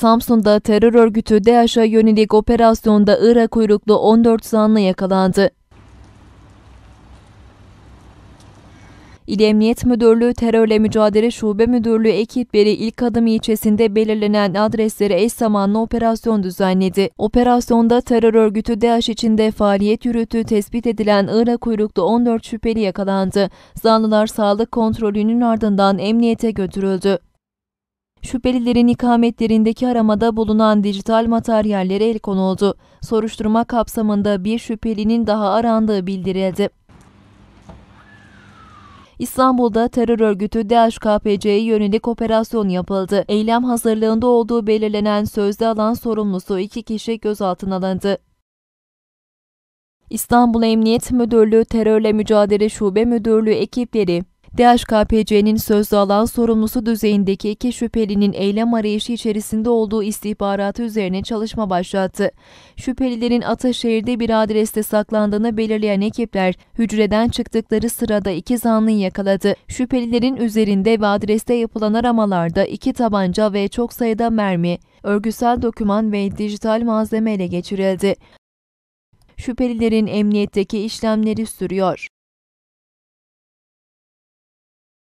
Samsun'da terör örgütü DAEŞ'e yönelik operasyonda Irak uyruklu 14 zanlı yakalandı. İl Emniyet Müdürlüğü Terörle Mücadele Şube Müdürlüğü ekipleri ilk adım ilçesinde belirlenen adreslere eş zamanlı operasyon düzenledi. Operasyonda terör örgütü DAEŞ içinde faaliyet yürüttüğü tespit edilen Irak uyruklu 14 şüpheli yakalandı. Zanlılar sağlık kontrolünün ardından emniyete götürüldü. Şüphelilerin ikametlerindeki aramada bulunan dijital materyallere el konuldu. Soruşturma kapsamında bir şüphelinin daha arandığı bildirildi. İstanbul'da terör örgütü DHKPC'ye yönelik operasyon yapıldı. Eylem hazırlığında olduğu belirlenen sözde alan sorumlusu iki kişi gözaltına alındı. İstanbul Emniyet Müdürlüğü Terörle Mücadele Şube Müdürlüğü ekipleri DHKPC'nin sözlü alan sorumlusu düzeyindeki iki şüphelinin eylem arayışı içerisinde olduğu istihbaratı üzerine çalışma başlattı. Şüphelilerin Ataşehir'de bir adreste saklandığını belirleyen ekipler hücreden çıktıkları sırada iki zanlıyı yakaladı. Şüphelilerin üzerinde ve adreste yapılan aramalarda iki tabanca ve çok sayıda mermi, örgüsel doküman ve dijital malzeme ele geçirildi. Şüphelilerin emniyetteki işlemleri sürüyor.